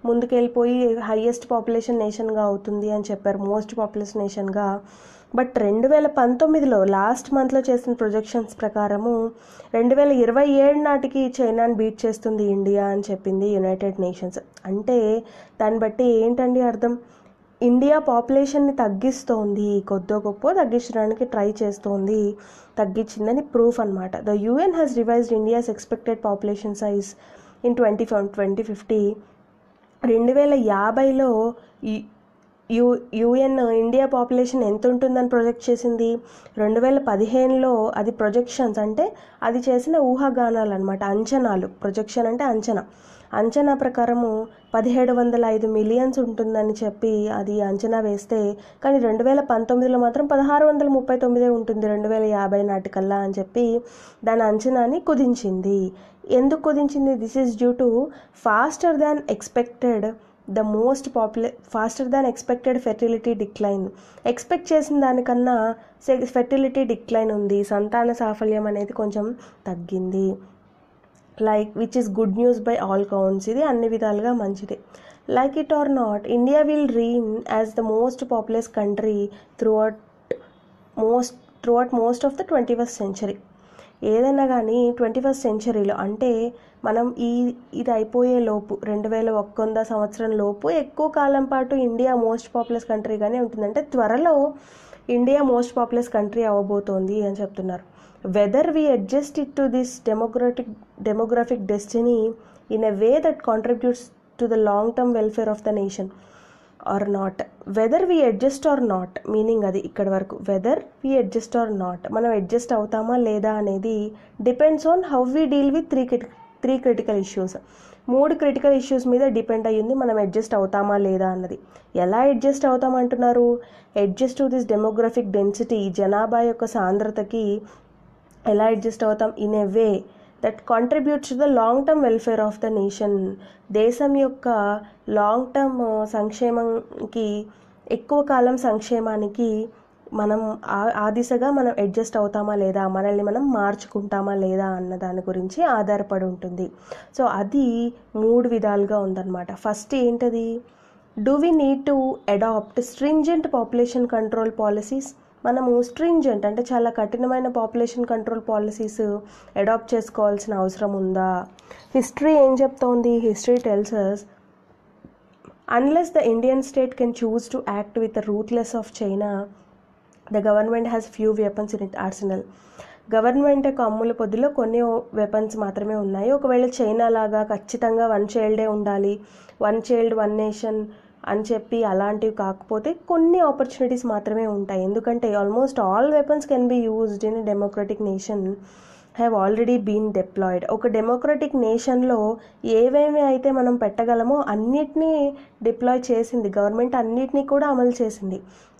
ముందుకెళ్ళిపోయి హయ్యెస్ట్ పాపులేషన్ నేషన్గా అవుతుంది అని చెప్పారు మోస్ట్ పాపులేషన్ నేషన్గా బట్ రెండు వేల పంతొమ్మిదిలో లాస్ట్ మంత్లో చేసిన ప్రొజెక్షన్స్ ప్రకారము రెండు వేల ఇరవై ఏడు నాటికి చైనాను బీట్ చేస్తుంది ఇండియా అని చెప్పింది యునైటెడ్ నేషన్స్. అంటే దాన్ని బట్టి ఏంటండి అర్థం? ఇండియా పాపులేషన్ని తగ్గిస్తోంది కొద్దో గొప్ప తగ్గించడానికి ట్రై చేస్తోంది తగ్గించిందని ప్రూఫ్ అనమాట the UN has revised India's expected population size in twenty twenty fifty రెండు వేల యాభైలో యు యుఎన్ ఇండియా పాపులేషన్ ఎంత ఉంటుందని ప్రొజెక్ట్ చేసింది? రెండు వేల పదిహేనులో అది ప్రొజెక్షన్స్ అంటే అది చేసిన ఊహాగానాలు అనమాట అంచనాలు. ప్రొజెక్షన్ అంటే అంచనా. అంచనా ప్రకారము పదిహేడు వందల ఐదు మిలియన్స్ ఉంటుందని చెప్పి అది అంచనా వేస్తే కానీ రెండు వేల పంతొమ్మిదిలో మాత్రం పదహారు వందల ముప్పై తొమ్మిదే ఉంటుంది రెండు వేల యాభై నాటికల్లా అని చెప్పి దాని అంచనాని కుదించింది. ఎందుకు కుదించింది? This is due to faster than expected the most popular faster than expected fertility decline. Expect చేసిన దానికన్నా ఫెర్టిలిటీ డిక్లైన్ ఉంది. సంతాన సాఫల్యం అనేది కొంచెం తగ్గింది. Like which is good news by all counts. ఇది అన్ని విధాలుగా మంచిది. Like it or not India will reign as the most populous country through most through most of the twenty first century. ఏదైనా కానీ ట్వంటీ ఫస్ట్ సెంచరీలో అంటే మనం ఈ ఇది అయిపోయే లోపు రెండు వేల ఒక్క వంద సంవత్సరం లోపు ఎక్కువ కాలం పాటు ఇండియా మోస్ట్ పాపులస్ కంట్రీగానే ఉంటుంది అంటే త్వరలో ఇండియా మోస్ట్ పాపులస్ కంట్రీ అవ్వబోతోంది అని చెప్తున్నారు. Whether we adjust it to this democratic demographic destiny in a way that contributes to the long term welfare of the nation or not whether we adjust or not meaning అది ఇక్కడ వరకు whether we adjust or not మనం adjust అవుతామా లేదా అనేది depends on how we deal with three three critical issues మూడు critical issues మీద depend అయ్యింది మనం అడ్జస్ట్ అవుతామా లేదా అన్నది. ఎలా adjust అవుతామంటున్నారు? Adjust to this demographic density జనాభా యొక్క సాంద్రతకి ఎలా అడ్జస్ట్ అవుతాం? In a way that contributes to the long term welfare of the nation దేశం యొక్క లాంగ్ టర్మ్ uh, సంక్షేమంకి ఎక్కువ కాలం సంక్షేమానికి మనం ఆ ఆ దిశగా మనం అడ్జస్ట్ అవుతామా లేదా? మనల్ని మనం మార్చుకుంటామా లేదా అన్న దాని గురించి ఆధారపడి ఉంటుంది. సో అది మూడు విధాలుగా ఉందన్నమాట. ఫస్ట్ ఏంటది? Do we need to adapt stringent population control policies మనము స్ట్రింజెంట్ అంటే చాలా కఠినమైన పాపులేషన్ కంట్రోల్ పాలసీస్ అడాప్ట్ చేసుకోవాల్సిన అవసరం ఉందా? హిస్టరీ ఏం చెప్తోంది? History tells us unless the Indian state can choose to act with ruthless of China the government has few weapons in it arsenal government యొక్క అమ్ముల పొద్దులో కొన్ని వెపన్స్ మాత్రమే ఉన్నాయి. ఒకవేళ చైనా లాగా ఖచ్చితంగా వన్ చైల్డే ఉండాలి. వన్ చైల్డ్ వన్ నేషన్ అని చెప్పి అలాంటివి కాకపోతే కొన్ని ఆపర్చునిటీస్ మాత్రమే ఉంటాయి. ఎందుకంటే almost all weapons can be used in democratic nation have already been deployed ఒక డెమోక్రటిక్ నేషన్లో ఏవేమి అయితే మనం పెట్టగలమో అన్నిటినీ డిప్లాయ్ చేసింది గవర్నమెంట్ అన్నిటినీ కూడా అమలు చేసింది.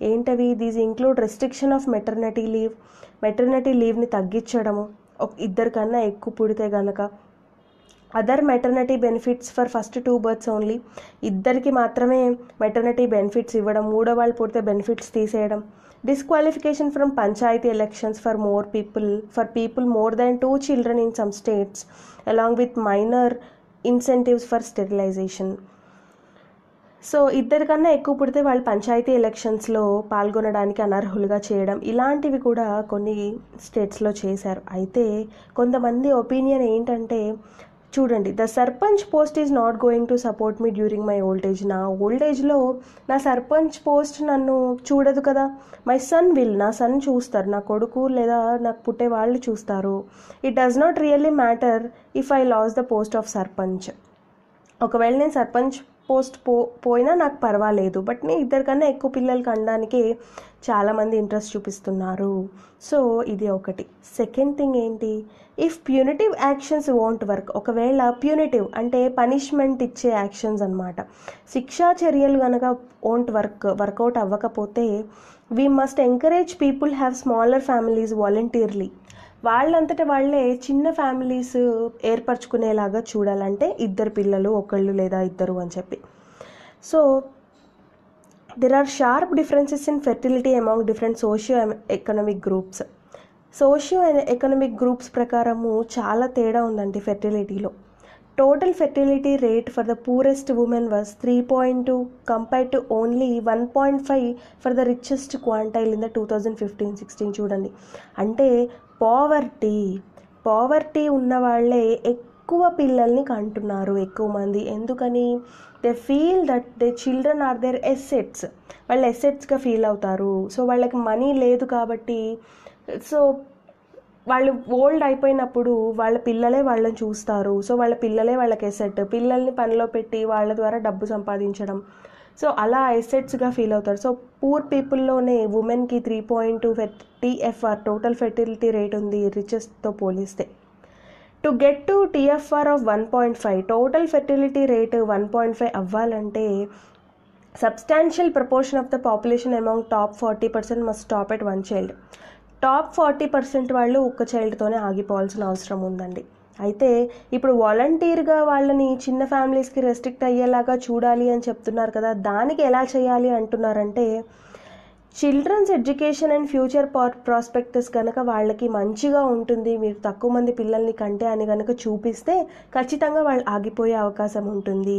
ఏంటవి? These include restriction of maternity leave maternity లీవ్ని తగ్గించడము. ఒక ఇద్దరికన్నా ఎక్కువ పుడితే గనక. Other maternity benefits for first two births only ఇద్దరికి మాత్రమే మెటర్నిటీ బెనిఫిట్స్ ఇవ్వడం మూడో వాళ్ళు పుడితే బెనిఫిట్స్ తీసేయడం. Disqualification from panchayat elections for more people for people more than two children in some states along with minor incentives for sterilization so ఇద్దరికన్నా ఎక్కువ పుడితే వాళ్ళు పంచాయతీ ఎలక్షన్స్లో పాల్గొనడానికి అనర్హులుగా చేయడం ఇలాంటివి కూడా కొన్ని స్టేట్స్లో చేశారు. అయితే కొంతమంది ఒపీనియన్ ఏంటంటే చూడండి the sarpanch post is not going to support me during my old age నా ఓల్డ్ ఏజ్లో నా సర్పంచ్ పోస్ట్ నన్ను చూడదు కదా. మై సన్ విల్ నా సన్ చూస్తారు. నా కొడుకు లేదా నాకు పుట్టే వాళ్ళు చూస్తారు. It does not really matter if I lose the post of sarpanch ఒకవేళ నేను సర్పంచ్ పోస్ట్ పో పోయినా నాకు పర్వాలేదు. బట్ నేను ఇద్దరికన్నా ఎక్కువ పిల్లలు అనడానికి చాలామంది ఇంట్రెస్ట్ చూపిస్తున్నారు. సో ఇది ఒకటి. సెకండ్ థింగ్ ఏంటి? If punitive actions won't work ఒకవేళ ప్యూనిటివ్ అంటే పనిష్మెంట్ ఇచ్చే యాక్షన్స్ అనమాట శిక్షా చర్యలు కనుక వోంట్ వర్క్ వర్కౌట్ అవ్వకపోతే we must encourage people have smaller families voluntarily వాళ్ళంతటా వాళ్ళే చిన్న ఫ్యామిలీస్ ఏర్పరచుకునేలాగా చూడాలంటే ఇద్దరు పిల్లలు ఒకళ్ళు లేదా ఇద్దరు అని చెప్పి. So there are sharp differences in fertility among different socio economic groups socio economic groups ప్రకారము చాలా తేడా ఉందండి ఫెర్టిలిటీలో. Total fertility rate for the poorest women was three point two compare to only one point five for the richest quantile in the two thousand fifteen sixteen చూడండి. అంటే poverty poverty ఉన్న వాళ్ళే ఎక్కువ పిల్లల్ని కంటున్నారు ఎక్కువ మంది. ఎందుకని? They feel that they children are their assets వాళ్ళు ఎసెట్స్గా ఫీల్ అవుతారు. సో వాళ్ళకి మనీ లేదు కాబట్టి సో వాళ్ళు ఓల్డ్ అయిపోయినప్పుడు వాళ్ళ పిల్లలే వాళ్ళని చూస్తారు. సో వాళ్ళ పిల్లలే వాళ్ళకి ఎసెట్ పిల్లల్ని పనిలో పెట్టి వాళ్ళ ద్వారా డబ్బు సంపాదించడం. సో అలా ఎసెట్స్గా ఫీల్ అవుతారు. సో పూర్ పీపుల్లోనే ఉమెన్కి three point two TFR total fertility rate ఉంది రిచెస్ట్తో పోలిస్తే. To get to TFR of one point five total fertility rate one point five అవ్వాలంటే substantial proportion of the population among top forty percent must stop at one child top forty percent వాళ్ళు ఒక్క చైల్డ్తోనే ఆగిపోవాల్సిన అవసరం ఉందండి. అయితే ఇప్పుడు వాలంటీర్గా వాళ్ళని చిన్న ఫ్యామిలీస్కి రెస్ట్రిక్ట్ అయ్యేలాగా చూడాలి అని చెప్తున్నారు కదా దానికి ఎలా చేయాలి అంటున్నారంటే children's education and future prospectus కనుక వాళ్ళకి మంచిగా ఉంటుంది మీరు తక్కువ మంది పిల్లల్ని కంటే అని కనుక చూపిస్తే ఖచ్చితంగా వాళ్ళు ఆగిపోయే అవకాశం ఉంటుంది.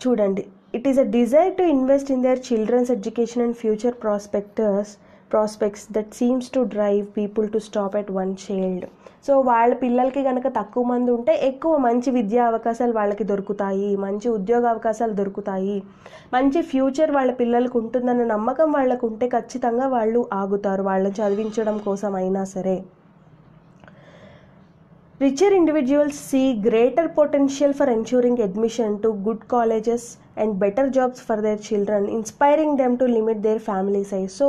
చూడండి it is a desire to invest in their children's education and future prospectors prospects that seems to drive people to stop at one child so వాళ్ళ పిల్లలకి కనుక తక్కువ మంది ఉంటే ఎక్కువ మంచి విద్యా అవకాశాలు వాళ్ళకి దొరుకుతాయి మంచి ఉద్యోగ అవకాశాలు దొరుకుతాయి. మంచి ఫ్యూచర్ వాళ్ళ పిల్లలకు ఉంటుందన్న నమ్మకం వాళ్ళకు ఉంటే ఖచ్చితంగా వాళ్ళు ఆగుతారు. వాళ్ళని చదివించడం కోసం అయినా సరే. Richer individuals see greater potential for ensuring admission to good colleges and better jobs for their children inspiring them to limit their family size so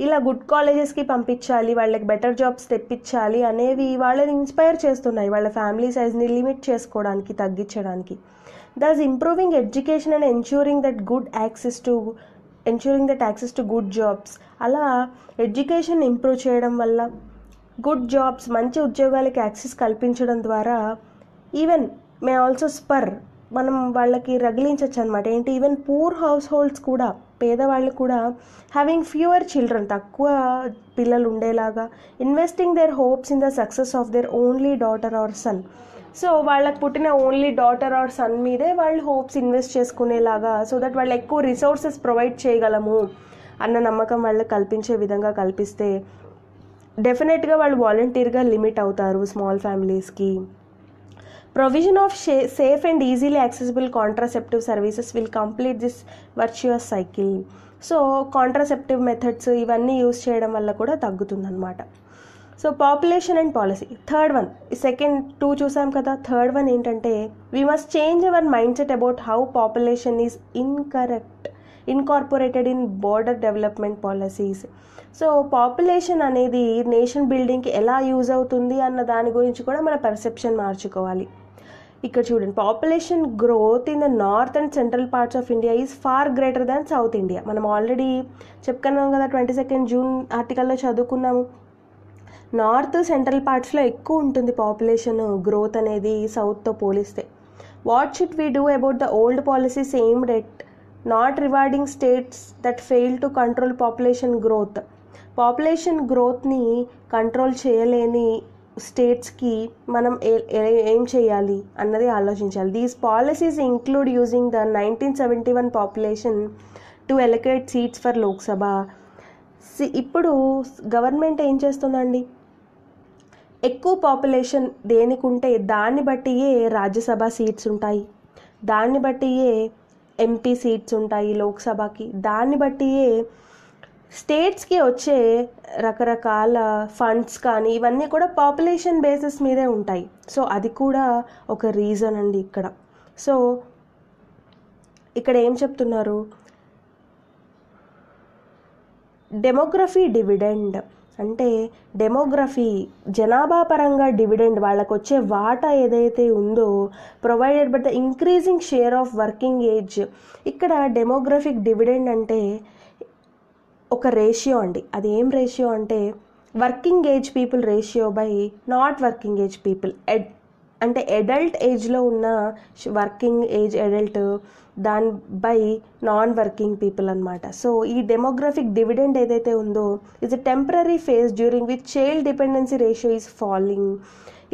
ఇలా గుడ్ కాలేజెస్కి పంపించాలి వాళ్ళకి బెటర్ జాబ్స్ తెప్పించాలి అనేవి వాళ్ళని ఇన్స్పైర్ చేస్తున్నాయి వాళ్ళ ఫ్యామిలీ సైజ్ని లిమిట్ చేసుకోవడానికి తగ్గించడానికి. Thus improving education and ensuring that good access to ensuring that access to good jobs అలా ఎడ్యుకేషన్ ఇంప్రూవ్ చేయడం వల్ల గుడ్ జాబ్స్ మంచి ఉద్యోగాలకి యాక్సెస్ కల్పించడం ద్వారా ఈవెన్ మే ఆల్సో స్పర్ మనం వాళ్ళకి రగిలించవచ్చు అనమాట ఏంటి? ఈవెన్ పూర్ హౌస్ హోల్డ్స్ కూడా పేదవాళ్ళు కూడా హ్యావింగ్ ఫ్యూవర్ చిల్డ్రన్ తక్కువ పిల్లలు ఉండేలాగా investing their hopes in the success of their only daughter or son so వాళ్ళకి పుట్టిన ఓన్లీ డాటర్ ఆర్ సన్ మీదే వాళ్ళు హోప్స్ ఇన్వెస్ట్ చేసుకునేలాగా సో దట్ వాళ్ళు ఎక్కువ రిసోర్సెస్ ప్రొవైడ్ చేయగలము అన్న నమ్మకం వాళ్ళకి కల్పించే విధంగా కల్పిస్తే డెఫినెట్గా వాళ్ళు వాలంటీర్గా లిమిట్ అవుతారు స్మాల్ ఫ్యామిలీస్కి provision of she safe and easily accessible contraceptive services will complete this virtuous cycle so contraceptive methods ఇవన్నీ యూస్ చేయడం వల్ల కూడా తగ్గుతుందన్నమాట. So population and policy third one second two చూసాం కదా. థర్డ్ వన్ ఏంటంటే we must change our mind set about how population is incorrect incorporated in border development policies so population అనేది nation బిల్డింగ్కి ఎలా యూజ్ అవుతుంది అన్న దాని గురించి కూడా మన పర్సెప్షన్ మార్చుకోవాలి. ఇక్కడ చూడండి population growth in the north and central parts of India is far greater than south India. మనం ఆల్రెడీ చెప్పుకున్నాం కదా ట్వంటీ సెకండ్ జూన్ ఆర్టికల్లో చదువుకున్నాము. నార్త్ సెంట్రల్ పార్ట్స్లో ఎక్కువ ఉంటుంది పాపులేషన్ గ్రోత్ అనేది సౌత్తో పోలిస్తే. What should we do about the old policies aimed at not rewarding states that fail to control population growth population గ్రోత్ని control చేయలేని స్టేట్స్కి మనం ఏ- ఏం చేయాలి అన్నది ఆలోచించాలి. These policies include using the nineteen seventy one population to allocate seats for Lok Sabha C- ఇప్పుడు government ఏం చేస్తుందండి? ఎక్కువ పాపులేషన్ దేనికి ఉంటే దాన్ని బట్టియే రాజ్యసభ సీట్స్ ఉంటాయి. దాన్ని బట్టియే ఎంపీ సీట్స్ ఉంటాయి లోక్సభకి. దాన్ని బట్టియే స్టేట్స్కి వచ్చే రకరకాల ఫండ్స్ కానీ ఇవన్నీ కూడా పాపులేషన్ బేసిస్ మీదే ఉంటాయి. సో అది కూడా ఒక రీజన్ అండి ఇక్కడ. సో ఇక్కడ ఏం చెప్తున్నారు? Demography dividend. అంటే డెమోగ్రఫీ జనాభా పరంగా డివిడెండ్ వాళ్ళకు వచ్చే వాటా ఏదైతే ఉందో provided but the increasing share of working age. ఇక్కడ డెమోగ్రఫిక్ డివిడెండ్ అంటే ఒక రేషియో అండి. అది ఏం రేషియో అంటే working age people ratio by not working age people ఎడ్ అంటే అడల్ట్ ఏజ్లో ఉన్న వర్కింగ్ ఏజ్ అడల్ట్ దాని బై నాన్ వర్కింగ్ పీపుల్ అనమాట సో ఈ డెమోగ్రఫిక్ డివిడెండ్ ఏదైతే ఉందో is a temporary phase during with child dependency ratio is falling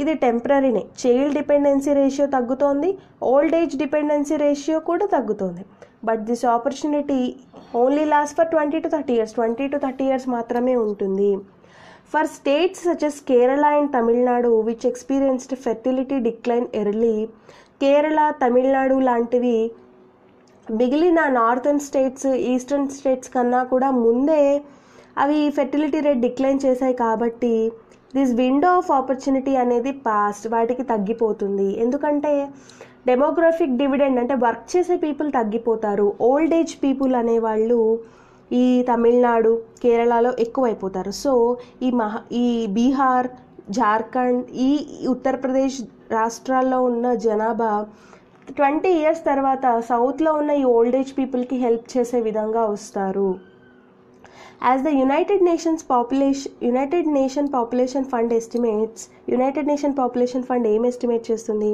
ఇది టెంపరీనే చైల్డ్ డిపెండెన్సీ రేషియో తగ్గుతోంది ఓల్డ్ ఏజ్ డిపెండెన్సీ రేషియో కూడా తగ్గుతోంది. But this opportunity only last for twenty to thirty years twenty to thirty years మాత్రమే ఉంటుంది. For states such as Kerala and Tamil Nadu which experienced fertility decline early Kerala Tamil Nadu లాంటివి మిగిలిన northern states eastern states కన్నా కూడా ముందే అవి fertility rate decline చేశాయి కాబట్టి దిస్ విండో ఆఫ్ ఆపర్చునిటీ అనేది పాస్ట్ వాటికి తగ్గిపోతుంది. ఎందుకంటే డెమోగ్రఫిక్ డివిడెండ్ అంటే వర్క్ చేసే పీపుల్ తగ్గిపోతారు. ఓల్డ్ ఏజ్ పీపుల్ అనేవాళ్ళు ఈ తమిళనాడు కేరళలో ఎక్కువైపోతారు. సో ఈ మహా ఈ బీహార్ జార్ఖండ్ ఈ ఉత్తరప్రదేశ్ రాష్ట్రాల్లో ఉన్న జనాభా ట్వంటీ ఇయర్స్ తర్వాత సౌత్లో ఉన్న ఈ ఓల్డ్ ఏజ్ పీపుల్కి హెల్ప్ చేసే విధంగా వస్తారు. As the United Nations population United Nation population fund estimates United Nation population fund ఏం ఎస్టిమేట్ చేస్తుంది?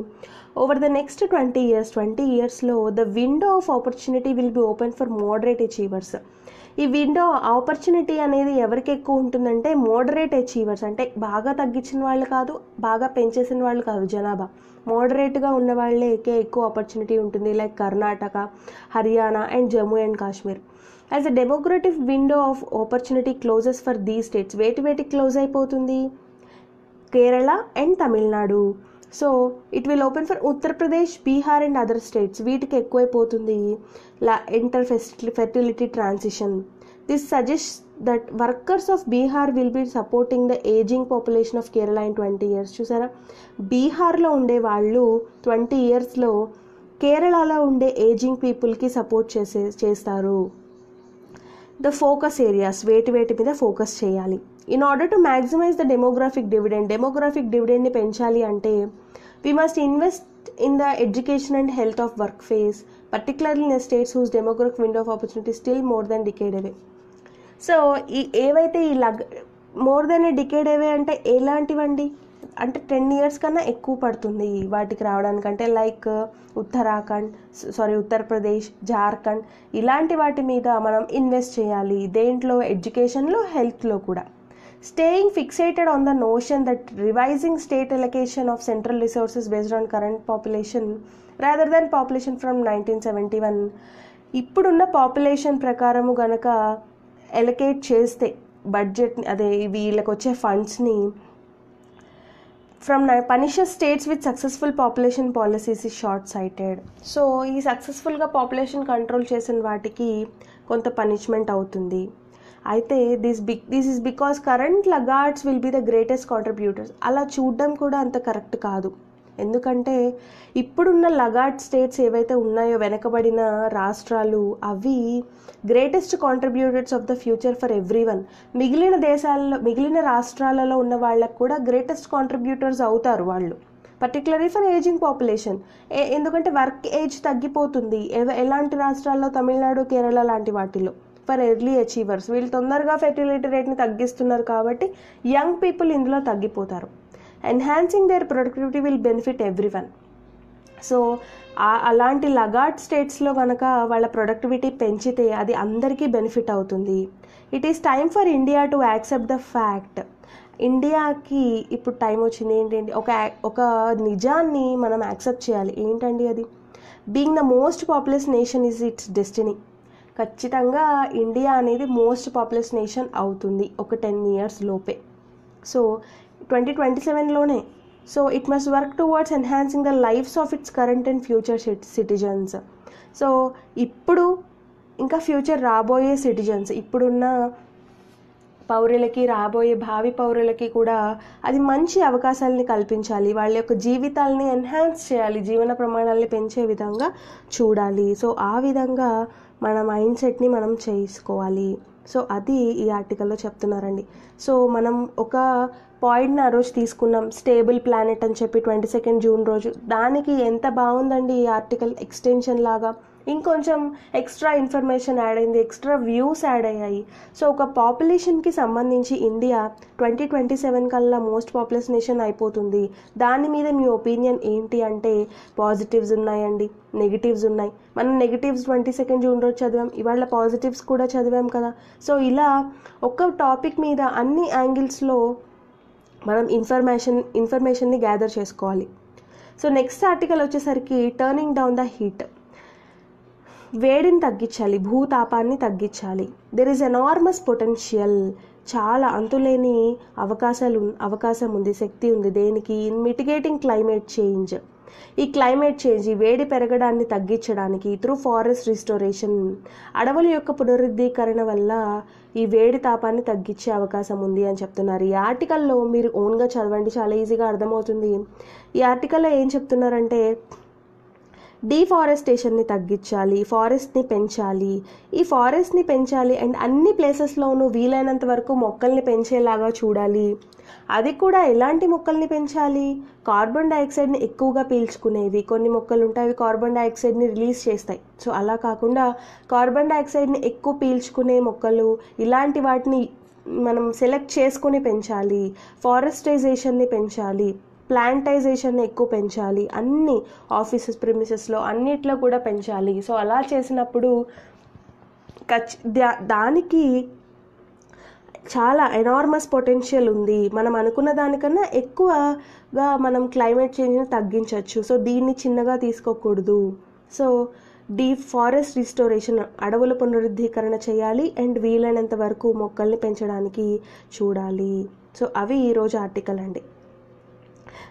Over the next twenty years twenty ఇయర్స్లో the window of opportunity will be open for moderate achievers ఈ window opportunity అనేది ఎవరికి ఎక్కువ ఉంటుందంటే moderate achievers అంటే బాగా తగ్గించిన వాళ్ళు కాదు బాగా పెంచేసిన వాళ్ళు కాదు జనాభా. మోడరేట్గా ఉన్న వాళ్ళకే ఎక్కువ ఆపర్చునిటీ ఉంటుంది. Like Karnataka Haryana and Jammu and Kashmir as a democratic window of opportunity closes for the states వేటి వేటికి క్లోజ్ అయిపోతుంది? Kerala and Tamil Nadu so it will open for Uttar Pradesh Bihar and other states వీటికి ఎక్కువైపోతుంది లా inter fertility transition this suggest that workers of Bihar will be supporting the ageing population of Kerala in twenty years చూసారా? బీహార్లో ఉండే వాళ్ళు twenty ఇయర్స్లో కేరళలో ఉండే ఏజింగ్ పీపుల్కి సపోర్ట్ చేసే చేస్తారు. ద ఫోకస్ ఏరియాస్ వేటి వేటి మీద ఫోకస్ చేయాలి. In order to maximise the demographic dividend demographic డివిడెండ్ని పెంచాలి అంటే we must invest in the education and health of workforce particularly in states whose demographic window of opportunity still more than decade away so ఈ ఏవైతే ఈ lag more than a decade away అంటే ఎలాంటివండి? అంటే ten years కన్నా ఎక్కువ పడుతుంది వాటికి రావడానికి అంటే లైక్ ఉత్తరాఖండ్ సారీ ఉత్తరప్రదేశ్ జార్ఖండ్ ఇలాంటి వాటి మీద మనం ఇన్వెస్ట్ చేయాలి. దేంట్లో? ఎడ్యుకేషన్లో హెల్త్లో కూడా. Staying fixated on the notion that revising state allocation of central resources based on current population rather than population from nineteen seventy one ఇప్పుడున్న పాపులేషన్ ప్రకారము గనక ఎలకేట్ చేస్తే బడ్జెట్ అదే వీళ్ళకి వచ్చే ఫండ్స్ని from punishes states with successful population policies is short sighted so ఈ సక్సెస్ఫుల్గా population control చేసిన వాటికి కొంత పనిష్మెంట్ అవుతుంది. అయితే this big this is because current laggards will be the greatest contributors అలా చూడడం కూడా అంత కరెక్ట్ కాదు. ఎందుకంటే ఇప్పుడున్న లగార్డ్ స్టేట్స్ ఏవైతే ఉన్నాయో వెనకబడిన రాష్ట్రాలు అవి greatest contributors of the future for everyone మిగిలిన దేశాల్లో మిగిలిన రాష్ట్రాలలో ఉన్న వాళ్ళకు కూడా గ్రేటెస్ట్ కాంట్రిబ్యూటర్స్ అవుతారు వాళ్ళు. పర్టికులర్లీ ఫర్ ఏజింగ్ పాపులేషన్ ఎందుకంటే వర్క్ ఏజ్ తగ్గిపోతుంది. ఎలాంటి రాష్ట్రాల్లో? తమిళనాడు కేరళ లాంటి వాటిలో. For early achievers. వీళ్ళు తొందరగా ఫెర్టిలిటీ రేట్ని తగ్గిస్తున్నారు కాబట్టి యంగ్ పీపుల్ ఇందులో తగ్గిపోతారు. Enhancing their productivity will benefit everyone so అలాంటి లగాట్ స్టేట్స్లో కనుక వాళ్ళ ప్రొడక్టివిటీ పెంచితే అది అందరికీ బెనిఫిట్ అవుతుంది. It is time for India to accept the fact. ఇండియాకి ఇప్పుడు టైం వచ్చింది. ఏంటంటే ఒక ఒక నిజాన్ని మనం యాక్సెప్ట్ చేయాలి. ఏంటండి అది? Being the most populous nation is its destiny. ఖచ్చితంగా ఇండియా అనేది మోస్ట్ పాపులస్ నేషన్ అవుతుంది ఒక టెన్ ఇయర్స్ లోపే. So twenty twenty సెవెన్లోనే so it must work towards enhancing the lives of its current and future citizens so ఇప్పుడు ఇంకా future రాబోయే citizens ఇప్పుడున్న పౌరులకి రాబోయే భావి పౌరులకి కూడా అది మంచి అవకాశాలని కల్పించాలి. వాళ్ళ యొక్క జీవితాలని ఎన్హాన్స్ చేయాలి జీవన ప్రమాణాలని పెంచే విధంగా చూడాలి. సో ఆ విధంగా మన మైండ్ సెట్ని మనం చేసుకోవాలి. సో అది ఈ ఆర్టికల్లో చెప్తున్నారండి. సో మనం ఒక పాయింట్ని ఆ రోజు తీసుకున్నాం. స్టేబుల్ ప్లానెట్ అని చెప్పి ట్వంటీ సెకండ్ జూన్ రోజు. దానికి ఎంత బాగుందండి ఈ ఆర్టికల్ ఎక్స్టెన్షన్ లాగా? ఇంకొంచెం ఎక్స్ట్రా ఇన్ఫర్మేషన్ యాడ్ అయింది ఎక్స్ట్రా వ్యూస్ యాడ్ అయ్యాయి. సో ఒక పాపులేషన్కి సంబంధించి ఇండియా ట్వంటీ ట్వంటీ సెవెన్ కల్లా మోస్ట్ పాపులస్ నేషన్ అయిపోతుంది. దాని మీద మీ ఒపీనియన్ ఏంటి అంటే పాజిటివ్స్ ఉన్నాయండి నెగిటివ్స్ ఉన్నాయి. మనం నెగిటివ్స్ ట్వంటీ సెకండ్ జూన్ రోజు చదివాం ఇవాళ పాజిటివ్స్ కూడా చదివాం కదా. సో ఇలా ఒక టాపిక్ మీద అన్ని యాంగిల్స్లో మనం ఇన్ఫర్మేషన్ ఇన్ఫర్మేషన్ని గ్యాదర్ చేసుకోవాలి. సో నెక్స్ట్ ఆర్టికల్ వచ్చేసరికి టర్నింగ్ డౌన్ ద హీట్ వేడిని తగ్గించాలి భూతాపాన్ని తగ్గించాలి. దెర్ ఇస్ ఎనార్మస్ పొటెన్షియల్ చాలా అంతులేని అవకాశాలు అవకాశం ఉంది శక్తి ఉంది దేనికి? ఇన్ మిటిగేటింగ్ క్లైమేట్ చేంజ్ ఈ క్లైమేట్ చేంజ్ ఈ వేడి పెరగడాన్ని తగ్గించడానికి త్రూ ఫారెస్ట్ రిస్టోరేషన్ అడవుల యొక్క పునరుద్ధీకరణ వల్ల ఈ వేడి తాపాన్ని తగ్గించే అవకాశం ఉంది అని చెప్తున్నారు. ఈ ఆర్టికల్లో మీరు ఓన్గా చదవండి చాలా ఈజీగా అర్థమవుతుంది. ఈ ఆర్టికల్లో ఏం చెప్తున్నారంటే డీఫారెస్టేషన్ని తగ్గించాలి ఫారెస్ట్ని పెంచాలి. ఈ ఫారెస్ట్ని పెంచాలి అండ్ అన్ని ప్లేసెస్లోనూ వీలైనంత వరకు మొక్కల్ని పెంచేలాగా చూడాలి. అది కూడా ఎలాంటి మొక్కల్ని పెంచాలి? కార్బన్ డైఆక్సైడ్ని ఎక్కువగా పీల్చుకునేవి. కొన్ని మొక్కలు ఉంటాయి అవి కార్బన్ డైఆక్సైడ్ని రిలీజ్ చేస్తాయి. సో అలా కాకుండా కార్బన్ డైఆక్సైడ్ని ఎక్కువ పీల్చుకునే మొక్కలు ఇలాంటి వాటిని మనం సెలెక్ట్ చేసుకుని పెంచాలి. ఫారెస్టైజేషన్ని పెంచాలి. ప్లాంటైజేషన్ ఎక్కువ పెంచాలి. అన్ని ఆఫీసెస్ ప్రిమిసెస్లో అన్నిట్లో కూడా పెంచాలి. సో అలా చేసినప్పుడు ఖచ్చి దా- దానికి చాలా ఎనార్మస్ పొటెన్షియల్ ఉంది. మనం అనుకున్న దానికన్నా ఎక్కువగా మనం క్లైమేట్ చేంజ్ని తగ్గించవచ్చు సో దీన్ని చిన్నగా తీసుకోకూడదు. సో డీప్ ఫారెస్ట్ రిస్టోరేషన్ అడవుల పునరుద్ధీకరణ చేయాలి. అండ్ వీలైనంత వరకు మొక్కల్ని పెంచడానికి చూడాలి. సో అవి ఈరోజు ఆర్టికల్ అండి.